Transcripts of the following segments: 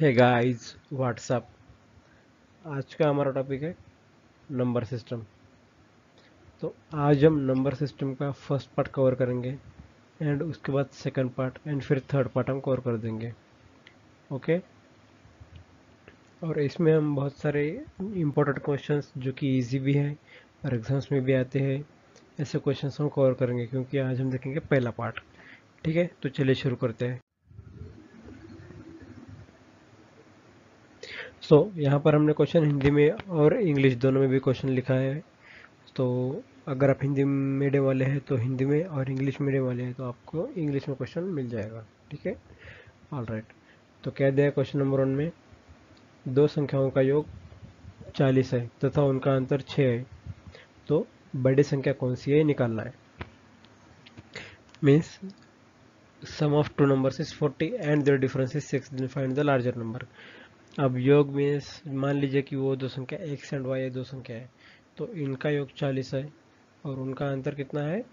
है guys what's up आज का हमारा टॉपिक है नंबर सिस्टम तो आज हम नंबर सिस्टम का फ़र्स्ट पार्ट कवर करेंगे एंड उसके बाद सेकंड पार्ट एंड फिर थर्ड पार्ट हम कवर कर देंगे. ओके और इसमें हम बहुत सारे इम्पोर्टेंट क्वेश्चंस जो कि इजी भी हैं और एग्ज़ाम्स में भी आते हैं, ऐसे क्वेश्चंस हम कवर करेंगे क्योंकि आज हम देखेंगे पहला पार्ट ठीक है? तो चलिए शुरू करते हैं. सो so, यहाँ पर हमने क्वेश्चन हिंदी में और इंग्लिश दोनों में भी क्वेश्चन लिखा है। तो अगर आप हिंदी मीडियम वाले हैं तो हिंदी में और इंग्लिश मीडियम वाले हैं तो आपको इंग्लिश में क्वेश्चन मिल जाएगा ठीक है? ऑल राइट तो कह दिया क्वेश्चन नंबर वन में दो संख्याओं का योग चालीस है तथा तो उनका अंतर छः है। तो बड़ी संख्या कौन सी है? निकालना है। Means sum of two numbers is 40 and their difference is 6 then find the larger number अब योग में मान लीजिए कि वो दो संख्या एक्स एंड वाई दो संख्या है तो इनका योग चालीस है, और उनका अंतर कितना है?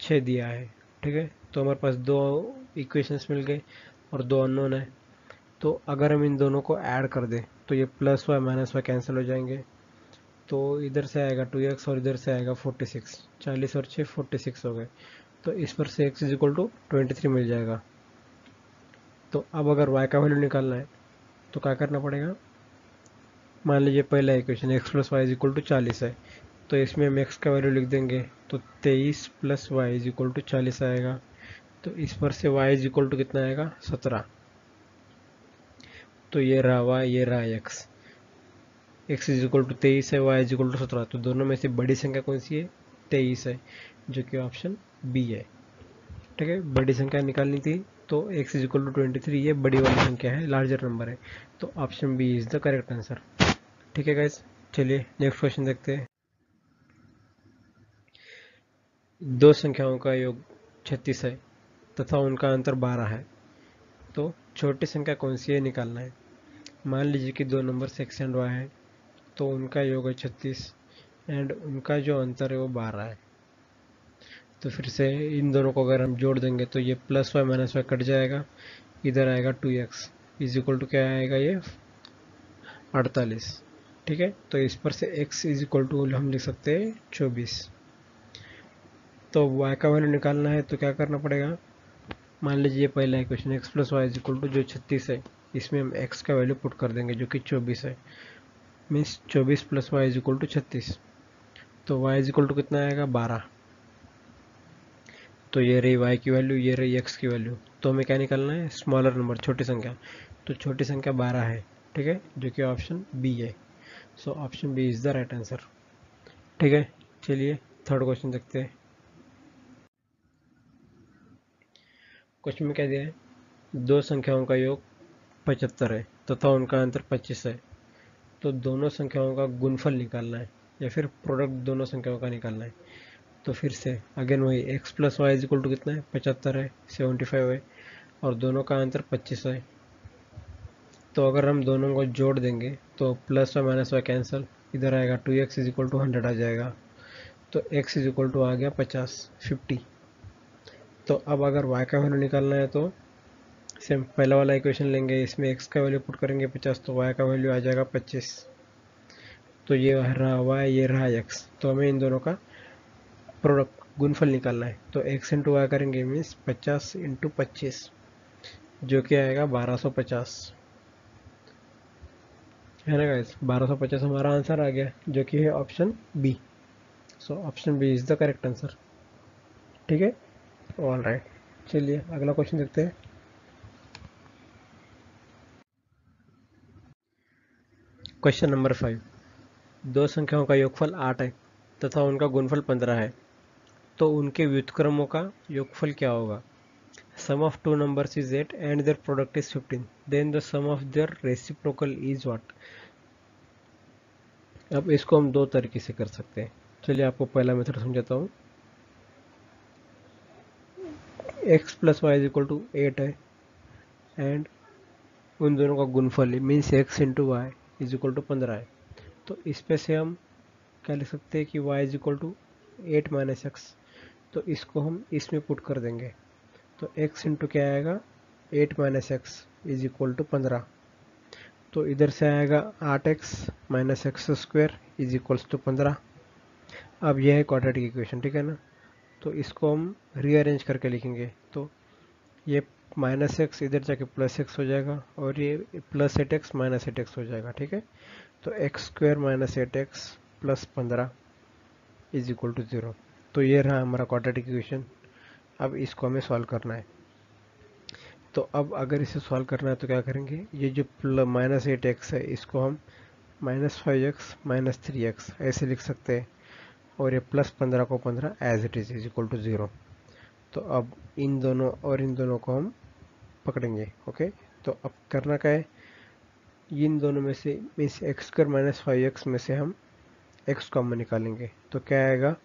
छः दिया है, ठीक है? तो हमारे पास दो इक्वेशंस मिल गए, और दो अननोन है। तो अगर हम इन दोनों को ऐड कर दें तो ये plus y minus y cancel हो जाएँगे। तो इधर से आएगा टू एक्स और इधर से आएगा फोर्टी सिक्स चालीस और छः फोर्टी सिक्स हो गए। तो इस पर से x is equal to twenty three मिल जाएगा। तो अब अगर वाई का वैल्यू निकालना है तो क्या करना पड़ेगा? मान लीजिए पहला equation x plus y is equal to चालीस है। तो इसमें हम एक्स का वैल्यू लिख देंगे तो तेईस plus y is equal to चालीस आएगा। तो इस पर से वाई इज़ इक्वल टू कितना आएगा? सत्रह। तो ये रहा वाई ये रहा x x is equal to तेईस है वाई इज़ इक्वल टू सत्रह। तो दोनों में से बड़ी संख्या कौन सी है? तेईस है, जो कि ऑप्शन बी है। ठीक है? बड़ी संख्या निकालनी थी। तो x is equal to twenty three ये बड़ी वाली संख्या है लार्जर नंबर है। तो option B is the correct answer ठीक है गाइज़ चलिए नेक्स्ट क्वेश्चन देखते हैं। दो संख्याओं का योग छत्तीस है, तथा उनका अंतर बारह है। तो छोटी संख्या कौन सी है, निकालना है। मान लीजिए कि दो नंबर एक्स एंड वाई है तो उनका योग है छत्तीस एंड उनका जो अंतर है वो बारह है। तो फिर से इन दोनों को अगर हम जोड़ देंगे तो ये plus y minus y cut जाएगा। इधर आएगा two x is equal to क्या आएगा ये? अड़तालीस। ठीक है? तो इस पर से x इज़ इक्वल टू हम लिख सकते हैं चौबीस। तो y का वैल्यू निकालना है तो क्या करना पड़ेगा? मान लीजिए पहला equation x plus y is equal to जो छत्तीस है, इसमें हम x का वैल्यू पुट कर देंगे जो कि चौबीस है। मीन्स चौबीस plus y is equal to छत्तीस। तो y इज़ इक्वल टू कितना आएगा? बारह। तो ये रही वाई की वैल्यू ये रही एक्स की वैल्यू तो हमें क्या निकालना है स्मॉलर नंबर छोटी संख्या। तो छोटी संख्या बारह है, ठीक है, जो कि ऑप्शन बी है। So option B is the right answer ठीक है, चलिए थर्ड क्वेश्चन देखते हैं। क्वेश्चन में क्या दिया है, दो संख्याओं का योग पचहत्तर है, तथा तो उनका अंतर पच्चीस है। तो दोनों संख्याओं का गुणफल निकालना है, या फिर प्रोडक्ट दोनों संख्याओं का निकालना है। तो फिर से अगेन वही, x plus y is equal to कितना है? पचहत्तर है सेवेंटी फाइव है, और दोनों का अंतर पच्चीस है। तो अगर हम दोनों को जोड़ देंगे तो plus y minus y cancel इधर आएगा two x is equal to hundred आ जाएगा। तो x इज़ इक्वल टू आ गया पचास फिफ्टी तो अब अगर y का वैल्यू निकालना है तो सेम पहला वाला इक्वेशन लेंगे, इसमें x का वैल्यू पुट करेंगे पचास तो y का वैल्यू आ जाएगा पच्चीस। तो ये रहा y, ये रहा x तो हमें इन दोनों का प्रोडक्ट गुणफल निकालना है तो x इंटू वाई करेंगे मीन्स पचास इंटू पच्चीस, जो कि आएगा बारह सौ पचास। है ना गाइस बारह सौ पचास हमारा आंसर आ गया, जो कि है option B so option B is the correct answer ठीक है? ऑल राइट चलिए, अगला क्वेश्चन देखते हैं। क्वेश्चन नंबर फाइव दो संख्याओं का योगफल आठ है, तथा उनका गुणफल पंद्रह है। तो उनके व्युतक्रमों का योगफल क्या होगा? Sum of two numbers is eight and their product is fifteen then the sum of their reciprocal is what अब इसको हम दो तरीके से कर सकते हैं। चलिए आपको पहला मेथड समझाता हूँ। X plus y is equal to eight है। एंड उन दोनों का गुणफल means x into y is equal to पंद्रह है। तो इस पे से हम क्या लिख सकते हैं कि y is equal to eight minus x तो इसको हम इसमें पुट कर देंगे। तो x इंटू क्या आएगा? Eight minus x is equal to पंद्रह। तो इधर से आएगा आठ x minus x square is equals to पंद्रह। अब यह है क्वाड्रेटिक इक्वेशन ठीक है ना? तो इसको हम रीअरेंज करके लिखेंगे। तो ये माइनस एक्स इधर जाके प्लस एक्स हो जाएगा और ये plus eight x minus eight x हो जाएगा, ठीक है? तो x square minus eight x plus पंद्रह इज़ इक्वल टू ज़ीरो तो ये रहा हमारा क्वाड्रेटिक इक्वेशन अब इसको हमें सॉल्व करना है। तो अब अगर इसे सॉल्व करना है तो क्या करेंगे? ये जो माइनस एट एक्स है, इसको हम minus five x minus three x ऐसे लिख सकते हैं। और ये प्लस पंद्रह को पंद्रह as it is is equal to zero तो अब इन दोनों, और इन दोनों को हम पकड़ेंगे ओके तो अब करना क्या है? इन दोनों में से मीन्स एक्स स्क्र माइनस फाइव एक्स में से हम एक्स कॉमन निकालेंगे। तो क्या आएगा?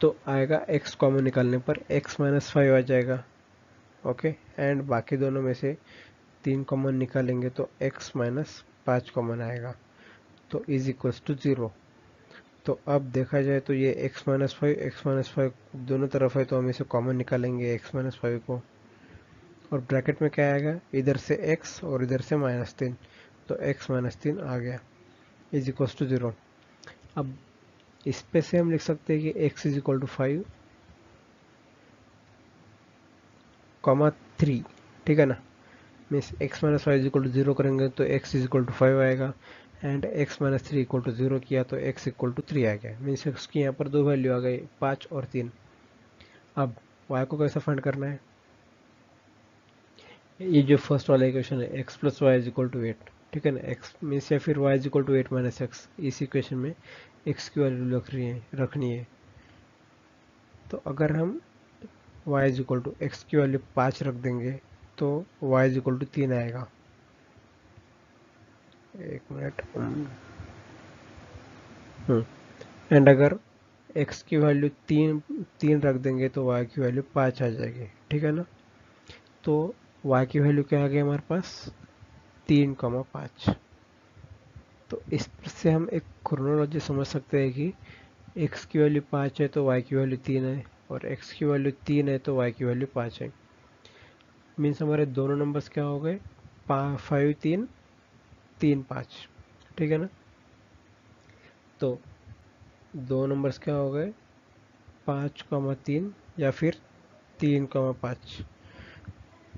तो आएगा एक्स कॉमन निकालने पर एक्स माइनस फाइव आ जाएगा। ओके एंड बाकी दोनों में से तीन कॉमन निकालेंगे तो एक्स माइनस पाँच कॉमन आएगा। तो इज़ इक्वल्स टू ज़ीरो तो अब देखा जाए तो ये x minus five x minus five दोनों तरफ़ है तो हम इसे कॉमन निकालेंगे x माइनस फाइव को। और ब्रैकेट में क्या आएगा? इधर से x और इधर से माइनस तीन। तो x माइनस तीन आ गया। इज़ इक्वल टू ज़ीरो अब इस पे से हम लिख सकते हैं कि x is equal to five comma three ठीक है ना? Means x minus five is equal to zero करेंगे तो x is equal to five आएगा and x minus three equal to zero किया तो x इक्वल टू थ्री आ गया। मीन्स उसकी यहाँ पर दो वैल्यू आ गई, पाँच और तीन। अब y को कैसे फाइंड करना है? ये जो फ़र्स्ट वाला इक्वेशन है, x plus y is equal to eight ठीक है ना? X मीन्स या फिर y is equal to eight minus x इस इक्वेशन में x की वैल्यू रख रही है, रखनी है। तो अगर हम y is equal to x की वैल्यू पाँच रख देंगे तो y इज़ इक्वल टू तीन आएगा। एक मिनट। एंड अगर x की वैल्यू तीन तीन रख देंगे तो y की वैल्यू पाँच आ जाएगी, ठीक है ना? तो y की वैल्यू क्या आ गई हमारे पास? तीन कमा पाँच। तो इससे हम एक क्रोनोलॉजी समझ सकते हैं कि x की वैल्यू पाँच है तो y की वैल्यू तीन है और x की वैल्यू तीन है तो y की वैल्यू पाँच है। मीन्स हमारे दोनों नंबर्स क्या हो गए? फाइव तीन तीन, पाँच। ठीक है ना? तो दो नंबर्स क्या हो गए? पाँच कमा तीन या फिर तीन कमा पाँच।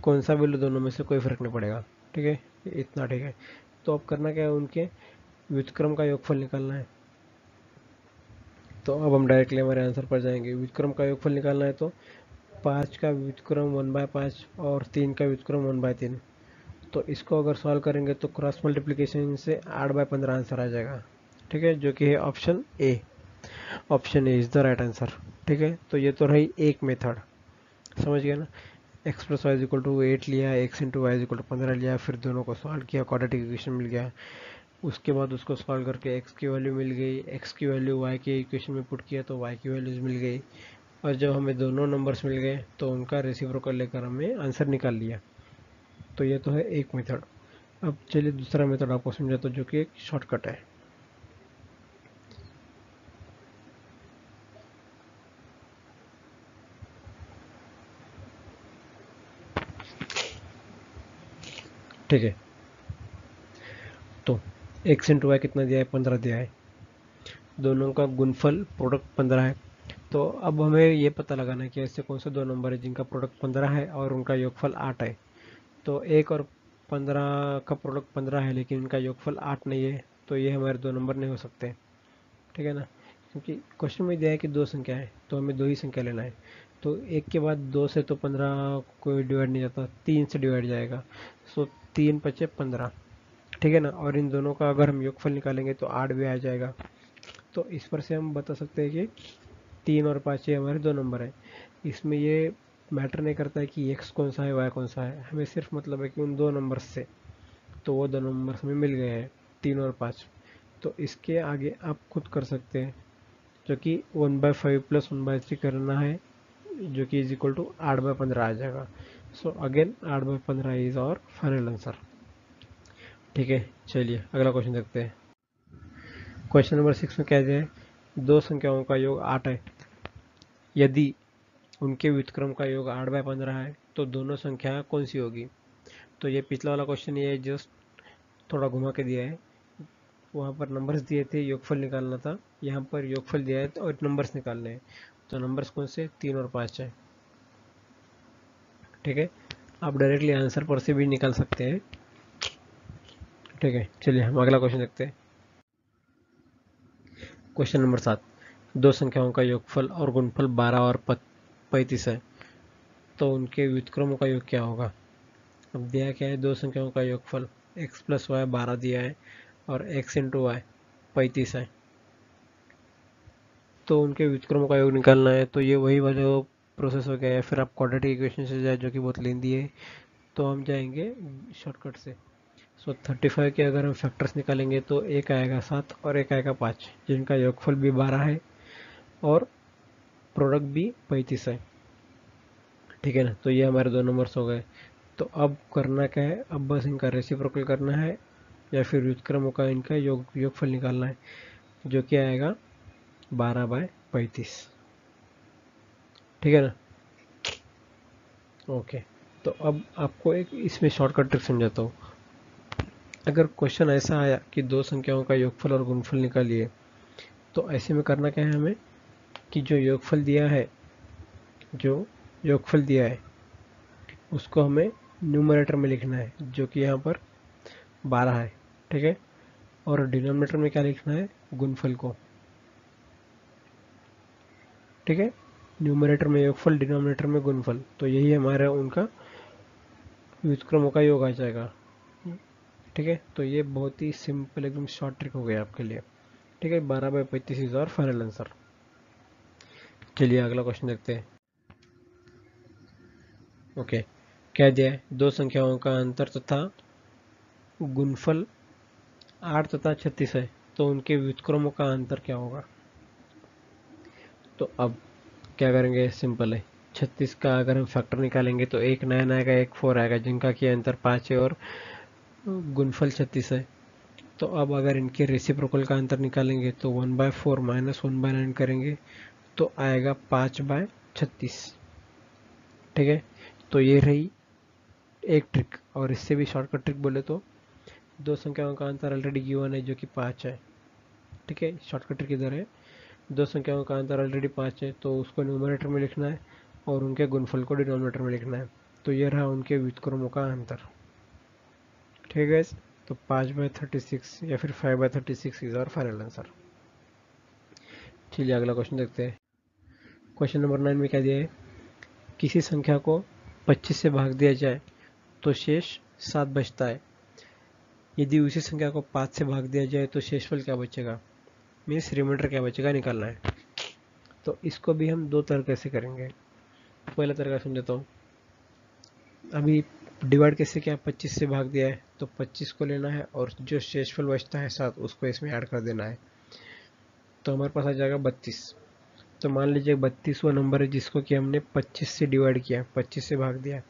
कौन सा वैल्यू दोनों में से कोई फ़र्क नहीं पड़ेगा। ठीक है? इतना ठीक है। तो अब करना क्या है उनके? व्युतक्रम का योगफल निकालना है। तो अब हम डायरेक्टली हमारे आंसर पर जाएँगे। व्युतक्रम का योगफल निकालना है तो पाँच का व्युतक्रम वन बाय पाँच और तीन का व्युतक्रम वन बाय तीन। तो इसको अगर सॉल्व करेंगे तो क्रॉस मल्टीप्लिकेशन से आठ बाय पंद्रह आंसर आ जाएगा। ठीक है? जो कि है option A option A is the right answer ठीक है? तो ये तो रही एक मेथड समझ गया ना? X plus y equal to eight लिया x into y equal to पंद्रह लिया, फिर दोनों को सॉल्व किया क्वाड्रेटिक इक्वेशन मिल गया। उसके बाद उसको सॉल्व करके एक्स की वैल्यू मिल गई एक्स की वैल्यू वाई के इक्वेशन में पुट किया तो वाई की वैल्यूज़ मिल गई। और जब हमें दोनों नंबर्स मिल गए तो उनका रिसीवर को लेकर हमें आंसर निकाल लिया। तो ये तो है एक मेथड अब चलिए दूसरा मेथड आपको समझा तो जो कि एक शॉर्टकट है। ठीक है। तो एक्स इंटू वाई कितना दिया है? पंद्रह दिया है। दोनों का गुणफल प्रोडक्ट पंद्रह है। तो अब हमें ये पता लगाना है कि ऐसे कौन से दो नंबर है जिनका प्रोडक्ट पंद्रह है और उनका योगफल आठ है। तो एक और पंद्रह का प्रोडक्ट पंद्रह है, लेकिन इनका योगफल आठ नहीं है तो ये हमारे दो नंबर नहीं हो सकते। ठीक है ना? क्योंकि क्वेश्चन में दिया है कि दो संख्या है तो हमें दो ही संख्या लेना है। तो एक के बाद दो से तो पंद्रह कोई डिवाइड नहीं जाता, तीन से डिवाइड जाएगा। सो तीन पचे पंद्रह। ठीक है ना? और इन दोनों का अगर हम योगफल निकालेंगे तो आठ भी आ जाएगा। तो इस पर से हम बता सकते हैं कि तीन और पाँच ये हमारे दो नंबर है। इसमें ये मैटर नहीं करता है कि एक्स कौन सा है वाई कौन सा है। हमें सिर्फ़ मतलब है कि उन दो नंबर से तो वो दो नंबर हमें मिल गए हैं, तीन और पाँच। तो इसके आगे आप खुद कर सकते हैं, जो कि one by five plus one by three करना है, जो कि इज़ इक्वल टू आठ बाई पंद्रह आ जाएगा। सो अगेन आठ बाई पंद्रह इज़ और फाइनल आंसर ठीक है, चलिए, अगला क्वेश्चन देखते हैं। क्वेश्चन नंबर सिक्स में क्या है, दो संख्याओं का योग आठ है। यदि उनके व्युतक्रम का योग आठ बाय पंद्रह है तो दोनों संख्या कौन सी होगी? तो ये पिछला वाला क्वेश्चन ये जस्ट थोड़ा घुमा के दिया है। वहाँ पर नंबर्स दिए थे, योगफल निकालना था। यहाँ पर योगफल दिया है तो और नंबर्स निकालने हैं। तो नंबर्स कौन से? तीन और पाँच है। ठीक है, आप डायरेक्टली आंसर पर से भी निकाल सकते हैं। ठीक है, चलिए हम अगला क्वेश्चन देखते हैं। क्वेश्चन नंबर सात। दो संख्याओं का योगफल और गुणफल बारह और पैंतीस है। तो उनके व्युतक्रमों का योग क्या होगा? अब दिया क्या है, दो संख्याओं का योगफल। X प्लस वाई बारह दिया है और x इंटू वाई पैंतीस है। तो उनके व्युतक्रमों का योग निकालना है तो ये वही वाला प्रोसेस हो गया है। फिर आप क्वाड्रेटिक इक्वेशन से जाए, जो कि बहुत लेंदी है। तो हम जाएँगे शॉर्टकट से। सो थर्टी फाइव के अगर हम फैक्टर्स निकालेंगे तो एक आएगा सात और एक आएगा पाँच, जिनका योगफल भी बारह है और प्रोडक्ट भी पैंतीस है। ठीक है ना? तो ये हमारे दो नंबर्स हो गए। तो अब करना क्या है? अब बस इनका रेसिप्रोकल करना है या फिर व्युतक्रमों का इनका योग, योगफल निकालना है, जो कि आएगा बारह बाय पैंतीस। ठीक है ना? ओके तो अब आपको एक इसमें शॉर्टकट ट्रिक समझाता हूँ। अगर क्वेश्चन ऐसा आया कि दो संख्याओं का योगफल और गुणफल निकालिए तो ऐसे में करना क्या है हमें? कि जो योगफल दिया है, जो योगफल दिया है, उसको हमें न्यूमरेटर में लिखना है, जो कि यहाँ पर बारह है, ठीक है? और डिनोमिनेटर में क्या लिखना है? गुणफल को, ठीक है? न्यूमरेटर में योगफल डिनोमिनेटर में गुणफल तो यही हमारा उनका व्युतक्रमों का योग आ जाएगा। ठीक है? तो ये बहुत ही सिंपल एकदम शॉर्ट ट्रिक हो गया आपके लिए। ठीक है, बारह बाई पैंतीस इज़ और फाइनल आंसर चलिए अगला क्वेश्चन देखते हैं। ओके क्या दिया है? दो संख्याओं का अंतर तथा गुणफल आठ तथा छत्तीस है तो उनके व्युतक्रमों का अंतर क्या होगा? तो अब क्या करेंगे? सिंपल है। छत्तीस का अगर हम फैक्टर निकालेंगे तो एक नाइन आएगा, एक फोर आएगा, जिनका की अंतर पाँच है और गुणफल छत्तीस है। तो अब अगर इनके रेसिप्रोकल का अंतर निकालेंगे तो one by four minus one by nine करेंगे तो आएगा पाँच बाय छत्तीस। ठीक है? तो ये रही एक ट्रिक और इससे भी शॉर्टकट ट्रिक बोले तो दो संख्याओं का अंतर ऑलरेडी गिवन है जो कि पाँच है। ठीक है? शॉर्टकट ट्रिक इधर है। दो संख्याओं का अंतर ऑलरेडी पाँच है तो उसको न्यूमरेटर में लिखना है और उनके गुणफल को डिनोमिनेटर में लिखना है। तो ये रहा उनके व्युतक्रमों का अंतर। ठीक है तो पाँच बाय थर्टी सिक्स या फिर five by thirty six is our final answer चलिए अगला क्वेश्चन देखते हैं। क्वेश्चन नंबर नाइन में क्या दिया है? किसी संख्या को 25 से भाग दिया जाए तो शेष सात बचता है। यदि उसी संख्या को पाँच से भाग दिया जाए तो शेषफल क्या बचेगा? मीन्स रिमाइंडर क्या बचेगा? निकालना है। तो इसको भी हम दो तरीके से करेंगे। पहला तरीका समझाता हूँ। अभी डिवाइड कैसे किया? पच्चीस से भाग दिया है तो पच्चीस को लेना है और जो शेषफल बचता है सात, उसको इसमें ऐड कर देना है। तो हमारे पास आ जाएगा बत्तीस। तो मान लीजिए बत्तीसवा नंबर है जिसको कि हमने पच्चीस से डिवाइड किया पच्चीस से भाग दिया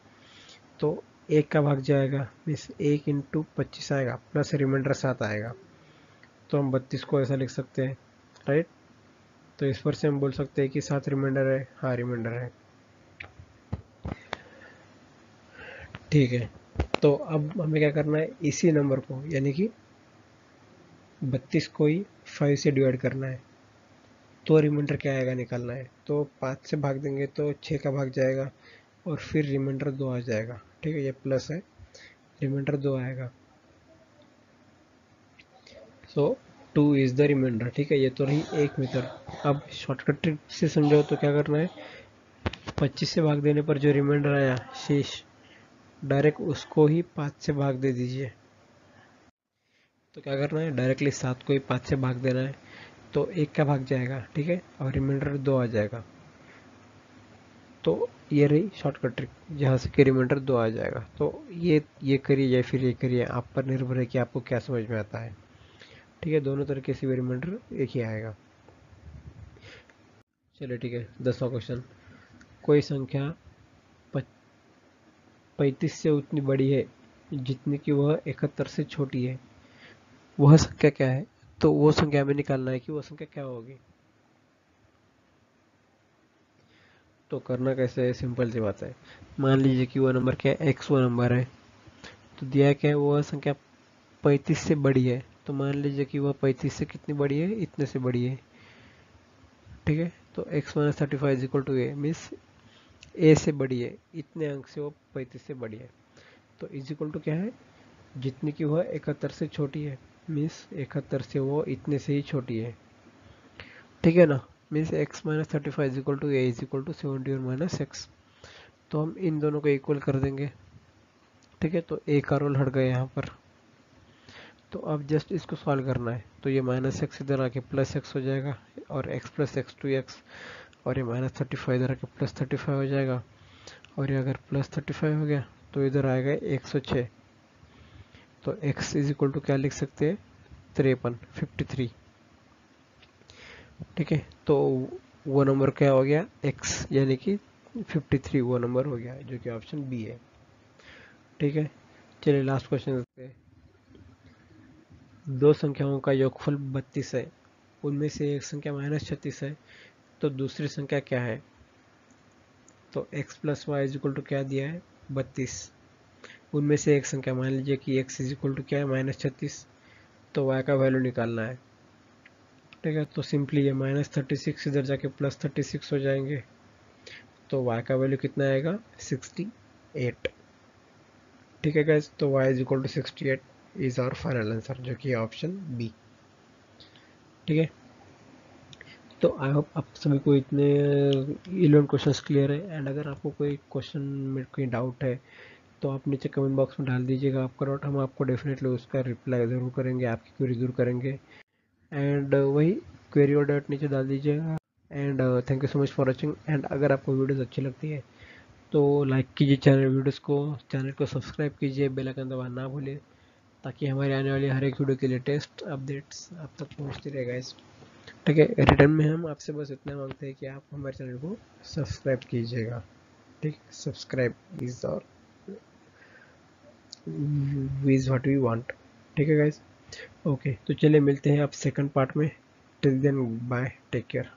तो एक का भाग जाएगा, मीन्स एक इंटू पच्चीस आएगा प्लस रिमाइंडर सात आएगा। तो हम बत्तीस को ऐसा लिख सकते हैं राइट तो इस पर से हम बोल सकते हैं कि सात रिमाइंडर है हाँ रिमाइंडर है। ठीक है। तो अब हमें क्या करना है? इसी नंबर को, यानी कि बत्तीस को ही फाइव से डिवाइड करना है। तो रिमाइंडर क्या आएगा निकालना है? तो पाँच से भाग देंगे तो छः का भाग जाएगा और फिर रिमाइंडर दो आ जाएगा। ठीक है, ये प्लस है। रिमाइंडर दो आएगा। So two is the reminder ठीक है, ये तो रही एक मीटर अब शॉर्टकट ट्रिक से समझो तो क्या करना है? पच्चीस से भाग देने पर जो रिमाइंडर आया, शेष डायरेक्ट उसको ही पाँच से भाग दे दीजिए। तो क्या करना है? डायरेक्टली सात को ही पाँच से भाग देना है। तो एक का भाग जाएगा, ठीक है? और रिमाइंडर दो आ जाएगा। तो ये रही शॉर्टकट ट्रिक जहाँ से कि रिमाइंडर दो आ जाएगा। तो ये ये करिए, या फिर ये करिए। आप पर निर्भर है कि आपको क्या समझ में आता है। ठीक है? दोनों तरीके से भी रिमाइंडर एक ही आएगा। चलिए, ठीक है। दसवा क्वेश्चन कोई संख्या पैंतीस से उतनी बड़ी है, जितनी कि वह इकहत्तर से छोटी है। वह संख्या क्या है? तो वो संख्या में निकालना है कि वो संख्या क्या होगी। तो करना कैसे है? सिंपल सी बात है। मान लीजिए कि वो नंबर क्या है? एक्स वो नंबर है। तो दिया क्या है? वह संख्या पैंतीस से बड़ी है। तो मान लीजिए कि वह पैंतीस से कितनी बड़ी है? इतने से बड़ी है। ठीक है? तो x minus thirty five is equal to A means A से बड़ी है, इतने अंक से वो पैंतीस से बड़ी है। तो इज़ इक्वल टू क्या है? जितनी की वह इकहत्तर से छोटी है मीन्स इकहत्तर से वो इतने से ही छोटी है। ठीक है ना? Means x minus thirty five is equal to A is equal to seventy one minus x तो हम इन दोनों को इक्वल कर देंगे। ठीक है? तो ए का रोल हट गया यहाँ पर। तो अब जस्ट इसको सॉल्व करना है। तो ये माइनस एक्स इधर आके प्लस एक्स हो जाएगा और x plus x two x और ये माइनस थर्टी फाइव इधर आके प्लस थर्टी फाइव हो जाएगा। और ये अगर प्लस थर्टी फाइव हो गया तो इधर आएगा एक सौ छः तो x इज़ इक्वल टू क्या लिख सकते हैं? तिरपन फिफ्टी थ्री ठीक है तो वो नंबर क्या हो गया? x, यानी कि फिफ्टी थ्री वो नंबर हो गया, जो कि ऑप्शन बी है। ठीक है, चलिए लास्ट क्वेश्चन देखते हैं। दो संख्याओं का योगफल बत्तीस है। उनमें से एक संख्या माइनस छत्तीस है। तो दूसरी संख्या क्या है? तो x plus y is equal to क्या दिया है? बत्तीस। उनमें से एक संख्या मान लीजिए कि x इज़ इक्वल टू क्या है? माइनस छत्तीस। तो y का वैल्यू निकालना है। ठीक है तो सिंपली ये माइनस थर्टी सिक्स इधर जाके प्लस थर्टी सिक्स हो जाएँगे। तो y का वैल्यू कितना आएगा? सिक्सटी एट ठीक है गैस तो y is equal to sixty eight is our final answer जो कि ऑप्शन बी ठीक है तो आई होप आप सभी को इतने इलेवन क्वेश्चंस क्लियर है। एंड अगर आपको कोई क्वेश्चन में कोई डाउट है तो आप नीचे कमेंट बॉक्स में डाल दीजिएगा आपका डाउट हम आपको डेफिनेटली उसका रिप्लाई ज़रूर करेंगे, आपकी क्वेरी ज़रूर करेंगे। एंड वही क्वेरी और डाउट नीचे डाल दीजिएगा। And thank you so much for watching and अगर आपको वीडियोज़ अच्छी लगती है तो लाइक कीजिए चैनल वीडियोज़ को। चैनल को सब्सक्राइब कीजिए बेल आइकन ना भूलिए, ताकि हमारे आने वाली हर एक वीडियो के लेटेस्ट अपडेट्स आप तक पहुँचती रहेगा इस ठीक है रिटर्न में हम आपसे बस इतना मांगते हैं कि आप हमारे चैनल को सब्सक्राइब कीजिएगा। ठीक subscribe is our is what we want ठीक है गाइज़ ओके तो चलिए मिलते हैं आप सेकंड पार्ट में। Till then bye take care